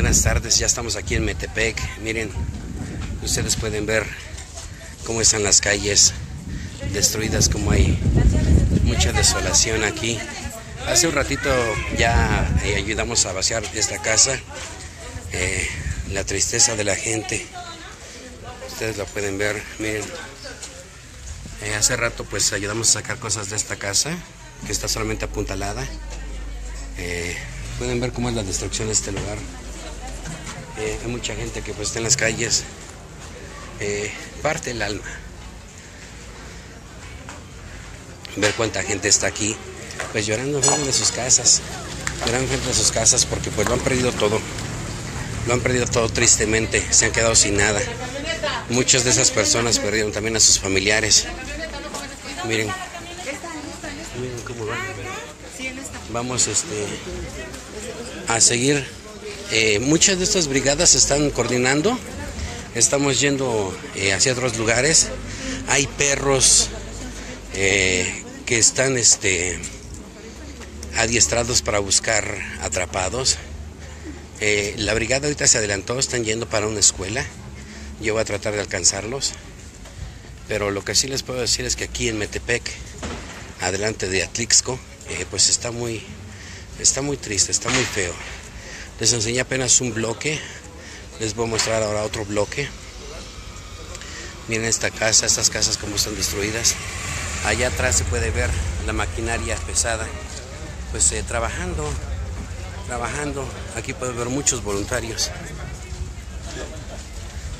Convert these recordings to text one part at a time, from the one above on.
Buenas tardes, ya estamos aquí en Metepec. Miren, ustedes pueden ver cómo están las calles destruidas, como hay mucha desolación aquí. Hace un ratito ya eh, ayudamos a vaciar esta casa. Eh, la tristeza de la gente. Ustedes la pueden ver, miren. Eh, hace rato pues ayudamos a sacar cosas de esta casa, que está solamente apuntalada. pueden ver cómo es la destrucción de este lugar. Hay mucha gente que pues está en las calles. parte el alma. Ver cuánta gente está aquí pues llorando frente de sus casas, llorando frente de sus casas porque pues lo han perdido todo, lo han perdido todo tristemente, se han quedado sin nada. Muchas de esas personas perdieron también a sus familiares. Miren, miren cómo van. Vamos este, a seguir. Eh, muchas de estas brigadas se están coordinando. Estamos yendo eh, hacia otros lugares. Hay perros eh, que están este, adiestrados para buscar atrapados. La brigada ahorita se adelantó, están yendo para una escuela. Yo voy a tratar de alcanzarlos. Pero lo que sí les puedo decir es que aquí en Metepec, adelante de Atlixco, pues está muy, está muy triste, está muy feo. Les enseñé apenas un bloque. Les voy a mostrar ahora otro bloque. Miren esta casa, estas casas como están destruidas. Allá atrás se puede ver la maquinaria pesada pues eh, trabajando, trabajando. Aquí pueden ver muchos voluntarios.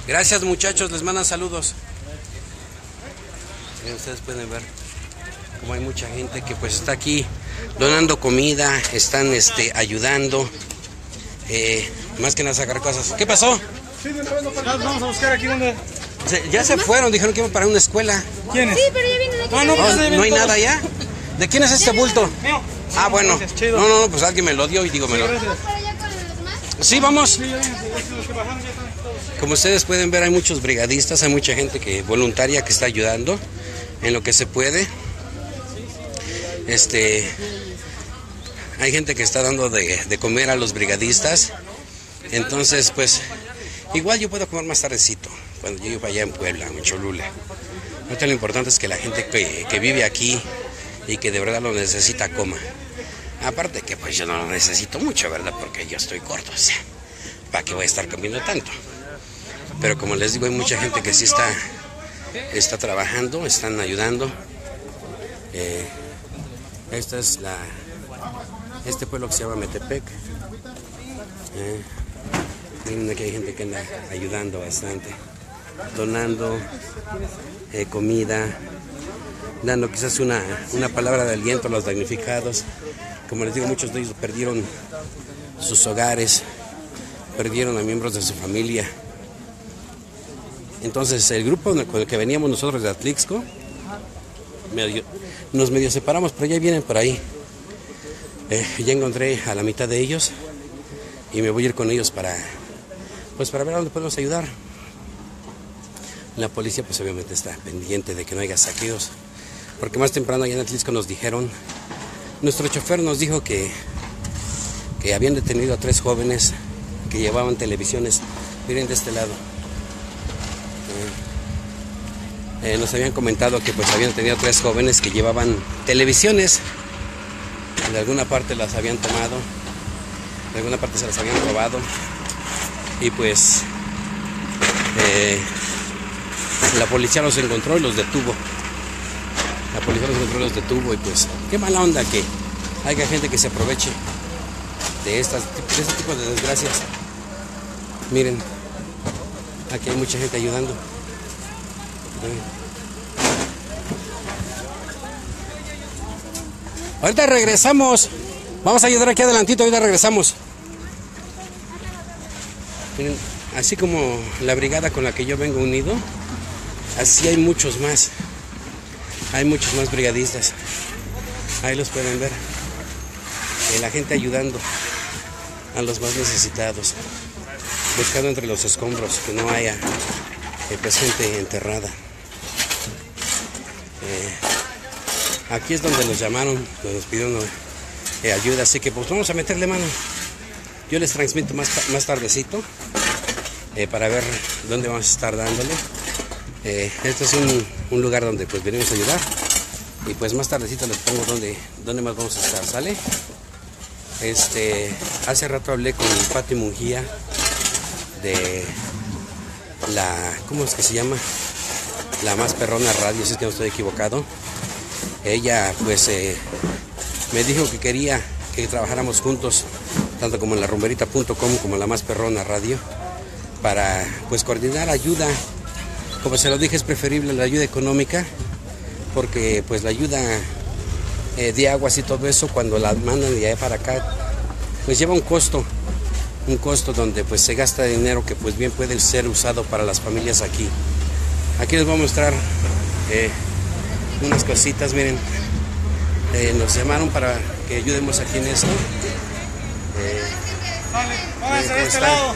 Gracias muchachos, les mandan saludos. ustedes pueden ver como hay mucha gente que pues está aquí donando comida, están este, ayudando. Eh, más que nada sacar cosas. ¿Qué pasó? Vamos a buscar aquí donde. ya se fueron, dijeron que iban para una escuela. ¿Quiénes? Sí, pero ya vienen aquí. Ah, no, pues, no hay nada ya. ¿De quién es este bulto? Ah, bueno. No, no, no, pues alguien me lo dio y digo, me lo... Sí, vamos. Como ustedes pueden ver, hay muchos brigadistas, hay mucha gente que voluntaria que está ayudando en lo que se puede. Este, hay gente que está dando de, comer a los brigadistas. Entonces, pues, igual yo puedo comer más tardecito, cuando llegue para allá en Puebla, en Cholula. lo importante es que la gente que, que vive aquí y que de verdad lo necesita coma. Aparte que pues yo no lo necesito mucho, ¿verdad? Porque yo estoy corto, o sea, ¿para qué voy a estar comiendo tanto? Pero como les digo, hay mucha gente que sí está, está trabajando, están ayudando. Eh, esta es la, este pueblo que se llama Metepec. Eh, miren aquí hay gente que anda ayudando bastante, donando eh, comida, dando quizás una, una palabra de aliento a los damnificados. Como les digo, muchos de ellos perdieron sus hogares, perdieron a miembros de su familia. Entonces, el grupo con el que veníamos nosotros de Atlixco, nos medio separamos, pero ya vienen por ahí. Eh, ya encontré a la mitad de ellos y me voy a ir con ellos para, pues para ver a dónde podemos ayudar. La policía pues obviamente está pendiente de que no haya saqueos, porque más temprano allá en Atlisco nos dijeron nuestro chofer nos dijo que, que habían detenido a tres jóvenes que llevaban televisiones. Miren de este lado. Eh, eh, nos habían comentado que pues habían tenido tres jóvenes que llevaban televisiones. De alguna parte las habían tomado, de alguna parte se las habían robado. Y pues eh, la policía los encontró y los detuvo. La policía los controles detuvo y pues qué mala onda que haya gente que se aproveche de, estas, de este tipo de desgracias. Miren, aquí hay mucha gente ayudando. Ahorita regresamos. Vamos a ayudar aquí adelantito, ahorita regresamos. Miren, así como la brigada con la que yo vengo unido, así hay muchos más. Hay muchos más brigadistas. Ahí los pueden ver. La gente ayudando a los más necesitados. Buscando entre los escombros que no haya pues, gente enterrada. Eh, aquí es donde nos llamaron, nos pidieron ayuda, así que pues vamos a meterle mano. Yo les transmito más, más tardecito eh, para ver dónde vamos a estar dándole. Eh, este es un, un, lugar donde pues venimos a ayudar. Y pues más tardecito les pongo dónde, dónde más vamos a estar, ¿sale? Este, hace rato hablé con Pati Mungía de la, ¿cómo es que se llama? La más perrona radio, si es que no estoy equivocado. Ella pues eh, me dijo que quería que trabajáramos juntos, tanto como en la rumberita.com como en la más perrona radio, para pues coordinar ayuda. Como se lo dije, es preferible la ayuda económica, porque pues la ayuda eh, de aguas y todo eso, cuando la mandan de allá para acá, pues lleva un costo, un costo donde pues se gasta dinero que pues bien puede ser usado para las familias aquí. Aquí les voy a mostrar eh, unas cositas, miren, eh, nos llamaron para que ayudemos aquí en esto. Eh, vale, pónganse de este lado.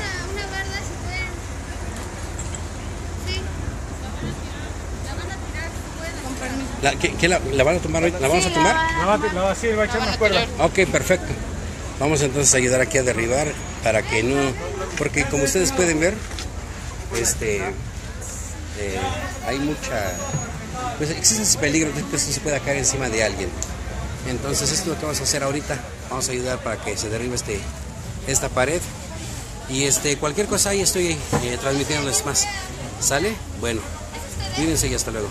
¿La, qué, qué la, la, van a tomar hoy? ¿La vamos a tomar? La va, la va, sí, va a echar más cuerda. Ok, perfecto. Vamos entonces a ayudar aquí a derribar para que no... Porque como ustedes pueden ver, este, eh, hay mucha... Pues existe ese peligro de que esto se pueda caer encima de alguien. Entonces esto es lo que vamos a hacer ahorita. Vamos a ayudar para que se derribe este, esta pared. Y este, cualquier cosa ahí estoy eh, transmitiéndoles más. ¿Sale? Bueno, cuídense y hasta luego.